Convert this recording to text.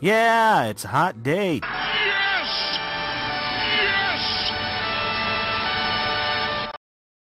Yeah, it's a hot day.